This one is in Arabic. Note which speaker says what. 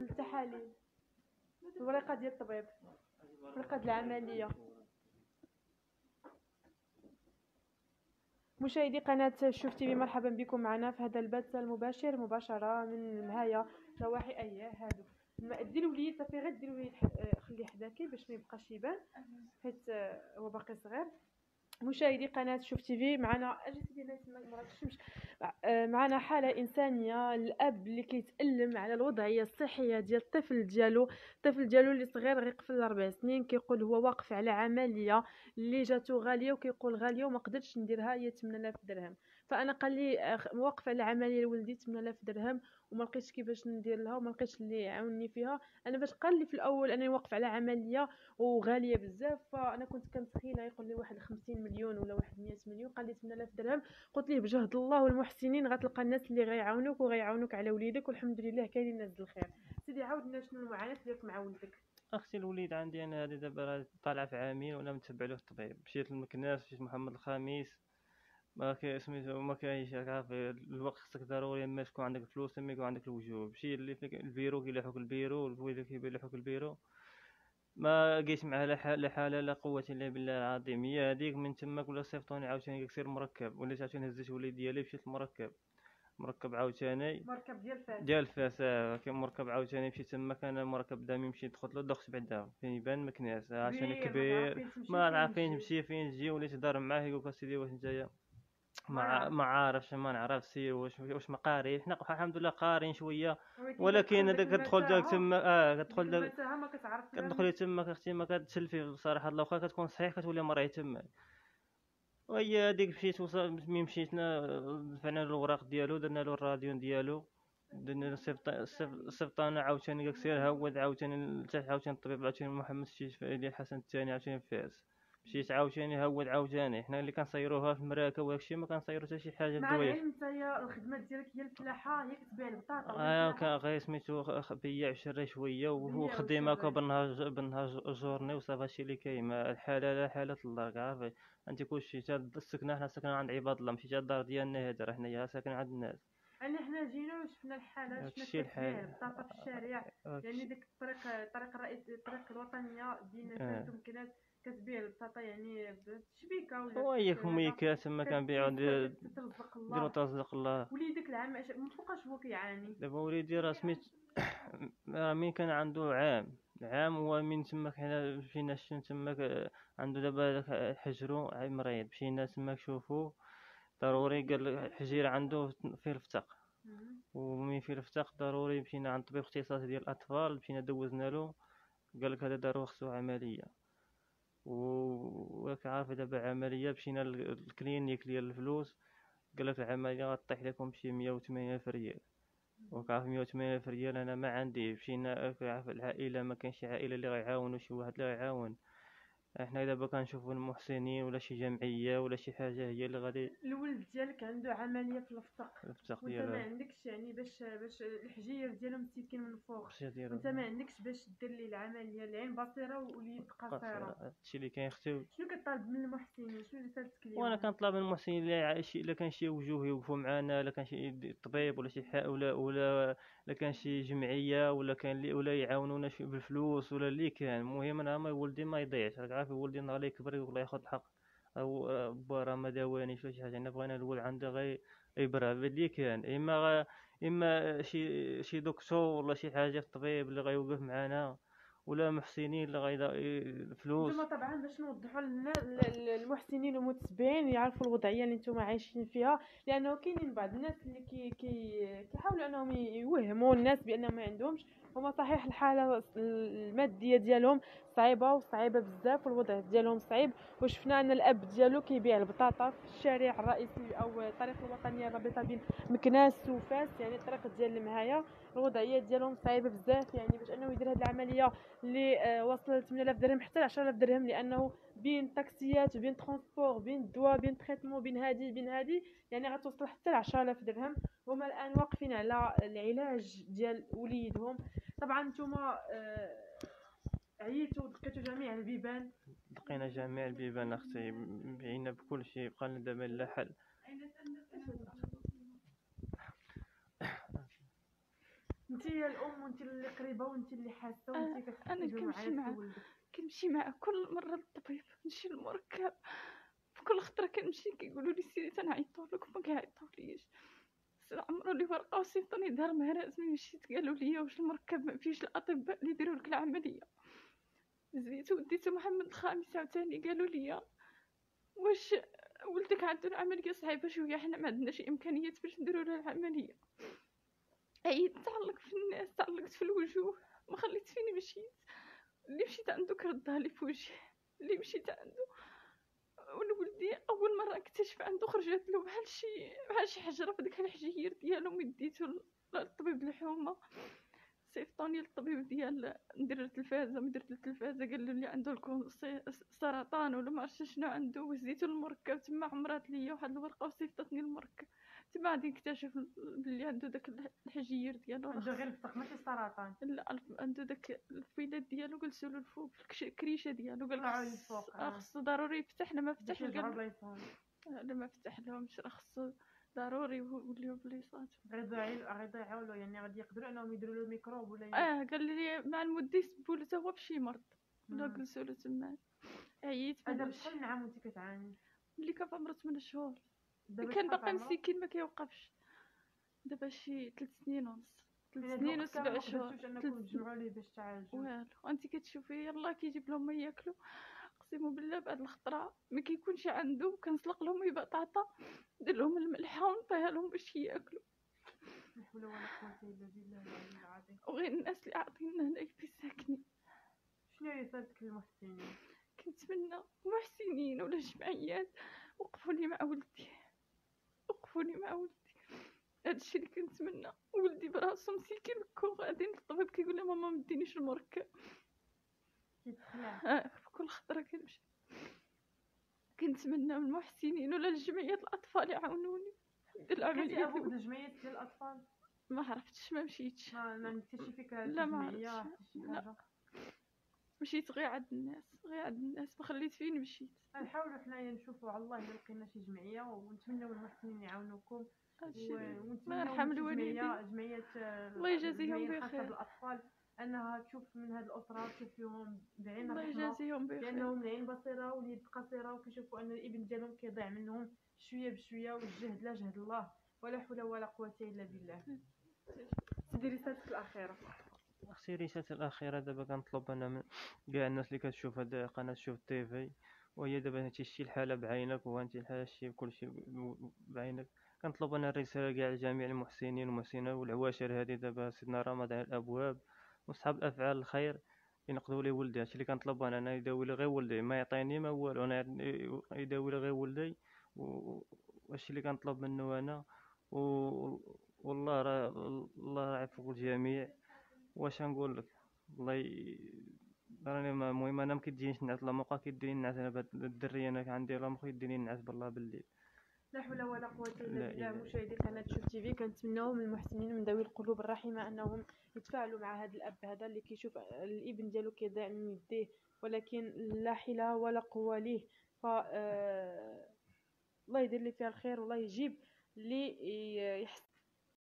Speaker 1: التحاليل. الورقة ديال الطبيب. ورقه العملية. مشاهدي قناة شوف تيفي مرحبا بكم معنا في هذا البث المباشر مباشرة من معايا نواحي اياه هادو. دير الوليد صافي غير دير الوليد خليه حداكي باش ما يبقاش يبان. حيت هو باقي صغير. مشاهدي قناة شوف تيفي معنا أجي سيدي الشمس معنا حالة إنسانية الأب اللي كيتألم على الوضعية الصحية ديال الطفل ديالو. الطفل ديالو اللي صغير غيقفل أربع سنين كيقول هو واقف على عملية اللي جاتو غالية وكيقول غالية وما قدرتش نديرها هي 8000 درهم. فأنا قال لي موقف على عملية لولدي 8000 درهم وما لقيتش كيفاش ندير لها وما لقيتش اللي يعاونني فيها. أنا فاش قال لي في الأول انني واقف على عملية وغالية بزاف فأنا كنت كنتخيلها يقول لي واحد 50 مليون ولا واحد 100 مليون قال لي 8000 درهم. قلت ليه بجهد الله والمحسنين غتلقى الناس اللي غيعاونوك وغيعاونوك على وليدك والحمد لله كاينين الناس الخير. سيدي عاودنا شنو المعاناة ديالك مع ولدك؟
Speaker 2: أختي الوليد عندي أنا هذه دابا طالعة في عامين وأنا متبع له الطبيب مشيت للمكناس مشيت محمد الخامس. ما كاين سميتو ما كاينش عارف الوقت خصك ضروري اما تكون عندك الفلوس اما يكون عندك الوجوب شي اللي فيك البيرو كيلوحوك البيرو والبويده كيلوحوك البيرو. ما لقيت معها لا حالة لا قوة الا بالله العظيم. هي هذيك من تماك ولا صيفطوني عاوتاني كسير مركب وليت عاوتاني هزيت وليد ديالي مشيت للمركب. مركب عاوتاني.
Speaker 1: مركب ديال فاس
Speaker 2: ديال فاس آه كاين مركب عاوتاني مشيت تماك أنا مركب دامي مشيت دخلت له دخت بعدا. فين يبان؟ مكناس. عشان كبير ما عارفين تمشي فين تجي وليت تهضر معاه يقول سيدي واش نتايا؟ ما ما عارفش ما نعرف واش واش ما قاري حنا الحمد لله قارين شوية. ولكن هذاك كتدخل داك تما آه كتدخل داك كتدخلي تما أختي ما كتسلفي بصراحة. الله واخا كتكون صحيح كتولي مريض تما وهي هذيك مشيت ملي مشيتنا دفعنا له الوراق ديالو درنا له الراديون ديالو درنا صيفطانا عاوتاني سير هود عاوتاني لتحت عاوتاني الطبيب عاوتاني محمد الشيف ديال الحسن الثاني عاوتاني فاس. مشيت عاوتاني هود عاوتاني حنا اللي كنصيروها في المراكه وداكشي ما كنصيرو حتى شي حاجة
Speaker 1: مع العلم نتايا الخدمة ديالك هي الفلاحة هي كتبيع البطاطا
Speaker 2: آه كان غير سميتو بياع شري شوية وخديمه بالنهار بالنهار جورني وصافي هادشي اللي كاين. الحالة لا حالة الله عارف. انت كلشي حتى السكنة حنا ساكنين عند عباد الله ماشي الدار ديالنا هذا راه حنايا ساكنين عند الناس.
Speaker 1: يعني حنا جينا وشفنا الحالة شفنا كتبيع البطاطا في الشارع. يعني ديك الطريق الطريق الرئيسي الطريق الوطنيه بين فاس ومكناس كتبيع البطاطا يعني بتشبيكة ولا
Speaker 2: هو هي خميكات تما كنبيعو نديرو ترزق الله.
Speaker 1: وليدك العام من فوقاش هو كيعاني
Speaker 2: دابا وليدي راه سميت راه مين كان عنده عام؟ عام هو من تماك حنا مشينا شفنا تماك عنده دابا حجرو مريض. مشينا تماك شوفو ضروري قال حجير عنده فيه الفتق ومن فيه الفتق ضروري مشينا عند طبيب اختصاصي ديال الأطفال مشينا دوزنا له. قال لك هذا ضروري خصو عملية. وراك عارف دابا عمليه مشينا للكلينيك ديال الفلوس قال العملية غطيح لكم شي 180 ألف ريال. وراك عارف 180 ألف ريال أنا ما عندي مشينا عارف العائلة ما كاينش عائلة اللي غيعاونوا شي واحد اللي غيعاون. إحنا دابا كنشوفوا المحسنين ولا شي جمعية ولا شي حاجة هي اللي غادي
Speaker 1: الولد ديالك عنده عملية في الفتق
Speaker 2: الفتق
Speaker 1: ديالو ما عندكش يعني باش باش الحجير ديالو مسكين من فوق. وانت ما عندكش باش دير ليه العملية العين بصيرة واليد قصيرة.
Speaker 2: هادشي اللي كاين أختي
Speaker 1: شنو كطالب من المحسنين؟ شنو رسالتك ليهم
Speaker 2: وأنا كنطلب من المحسنين الا كان شي وجوه يوقفوا معنا الا كان شي طبيب ولا شي حق ولا ولا الا كان شي جمعية ولا كان اللي ولا يعاونونا بالفلوس ولا اللي كان. المهم أنا ما ولدي ما يضيعش. راك عارف ولدي نهار يكبر يقول ياخذ الحق أو با راه ما داوانيش ولا شي حاجة. أنا بغينا الولد عنده غير يبرع باللي كان. إما غا إما شي شي دكتور ولا شي حاجة في الطبيب اللي غيوقف معنا ولا محسنين اللي غيدا الفلوس.
Speaker 1: نتوما طبعا باش نوضحوا للمحسنين والمتبعين يعرفوا الوضعية اللي نتوما عايشين فيها لأنه كاينين بعض الناس اللي كي كي كيحاولوا أنهم يوهموا الناس بأنهم ما عندهمش. هما صحيح الحالة المادية ديالهم صعيبة وصعيبة بزاف والوضع ديالهم صعيب. وشفنا أن الأب ديالو كيبيع البطاطا في الشارع الرئيسي أو الطريق الوطنية الرابطة بين مكناس وفاس يعني الطريق ديال المهايه الوضعية ديالهم صعيبة بزاف يعني باش أنه يدير هذه العملية اللي آه وصل 8000 درهم حتى 10000 درهم لأنه بين تاكسيات بين transport بين الدواء بين traitement بين هادي بين هادي يعني غتوصل حتى ل 10000 درهم. هما الآن واقفين على العلاج ديال وليدهم. طبعا نتوما آه عييتوا دقيتوا جميع البيبان.
Speaker 2: دقينا جميع البيبان أختي بعينا بكل شيء بقى لنا دابا لا حل
Speaker 1: انت هي الأم وانت اللي قريبة وانت اللي حاسة وانت
Speaker 3: أنا كنمشي مع كنمشي مع كل مرة للطبيب نمشي للمركب. في كل خطرة كنمشي كيقولوا لي سيدي تنعيطوا لك ما كيعيطوليش عمرو لي ورقه وصيفطوني دار مهراس ملي مشيت؟ قالوا لي واش المركب ما فيش الأطباء اللي يديروا لك العملية. زيت وديت محمد الخامس عاوتاني قالوا لي واش ولدك عنده العملية صعيبة شوية حنا ما عندناش إمكانيات باش نديروا له العملية. عييت تعلقت في الناس تعلقت في الوجوه ما خليت فيني مشيت. اللي مشيت عنده كردها لي في وجهي. اللي مشيت عنده ولدي أول مرة اكتشف عنده خرجت له بحال شي بحال شي حجرة في ديك الحجير ديالو مديتو للطبيب الحومة. صيفطوني للطبيب ديال ندير التلفازه ما درت التلفازه قال لي عنده سرطان ولا ما عرفتش شنو عنده وزيتو المركب تما عمرات ليا واحد الورقة وصيفطتني المركب. تما غادي نكتشف بلي عنده داك الحجير ديالو.
Speaker 1: عنده غير الفطق ماشي السرطان
Speaker 3: لا عنده داك الفيلات ديالو جلسوا له الفوق الكريشه ديالو. قال خصو ضروري يفتح لما فتح لا ما فتح لهمش راه خصو ضروري يوليو بليصات
Speaker 1: غير غير يعاونوا يعني غادي يقدروا إنهم يديروا له ميكروب ولا
Speaker 3: آه قال لي مع المده يسبوا له هو بشي مرض. ولا جلسوا له تما. عييت
Speaker 1: هذا بشحال من عام وانت كتعاني.
Speaker 3: ملي كان 8 شهور. كان باقي مسكين ما كيوقفش. دابا شي 3 سنين ونص. 3 سنين وسبع شهور.
Speaker 1: تجمعوا ليه باش تعالجوا.
Speaker 3: والو. وانت كتشوفي يلاه كيجيب لهم ما ياكلوا أقسم بالله بعد الخطرة. ما كيكونش عنده كنسلق لهم بطاطا ندير لهم الملحه ونعطيها لهم باش ياكلوا. وغير الناس اللي عاطينا هنا في ساكنين.
Speaker 1: شنو رسالتك للمحسنين
Speaker 3: كنتمنى محسنين ولا جمعيات. وقفوا لي مع ولدي. وقفوني مع ولدي. هادشي اللي كنتمنى. ولدي براسو مسكين كون غادي للطبيب كيقول لها ماما مدينيش المركب. آه. في كل خطره كنمشي. كنتمنى من المحسنين ولا لجمعيات الأطفال يعاونوني.
Speaker 1: ندير العملية أبوك الجمعيات ديال الأطفال؟
Speaker 3: ما عرفتش ما مشيتش.
Speaker 1: ما ما شي فكرة
Speaker 3: لا ما عرفتش. لا. مشيت غير عند الناس غير عند الناس. ما خليت فين مشيت.
Speaker 1: نحاولوا حنايا نشوفوا على الله إلا لقينا شي جمعية ونتمنوا المحسنين يعاونوكم.
Speaker 3: الله يرحم الوالدين.
Speaker 1: جمعيه
Speaker 3: الله يجازيهم بخير.
Speaker 1: الاطفال أنها تشوف من هاد الأسرة تشوف فيهم بعين
Speaker 3: الله يجازيهم بخير.
Speaker 1: لأنهم العين بصيرة واليد قصيرة وكيشوفوا أن الإبن ديالهم كيضيع منهم شوية بشوية والجهد لا جهد الله ولا حول ولا قوة إلا بالله. سيدي رسالتك الأخيرة.
Speaker 2: أختي رسالتي الأخيرة دابا كنطلب أنا من كاع الناس اللي كتشوف هاد القناة تشوف التيفي وهي دابا تيشتي الحالة بعينك وانت الحالة شتي كلشي بعينك. كنطلب أنا الرسالة كاع لجميع المحسنين والمحسنات والعواشر هذه دابا سيدنا رمضان الأبواب. وصحاب أفعال الخير ينقذوا لي ولدي. هادشي اللي كنطلب أنا أنا يداوي لي غير ولدي. ما يعطيني ما والو. أنا يداوي لي غير ولدي. وهادشي اللي كنطلب منه أنا. و والله راه الله راه يعفو الجميع. واش نقول لك؟ الله ي... راني المهم أنا ما كيدينيش النعاس الله موقع كيديني النعاس أنا الدرية أنا عندي راه مخي يديني النعاس بالله بالليل.
Speaker 1: لا حول ولا قوة إلا بالله. مشاهدي قناة شوف تي في كنتمناو من المحسنين من ذوي القلوب الرحيمه أنهم يتفاعلوا مع هذا الأب هذا اللي كيشوف الابن ديالو كيضيع من يديه ولكن لا حيله ولا قوة ليه. ف آه، الله يدير لي فيها الخير والله يجيب اللي يحس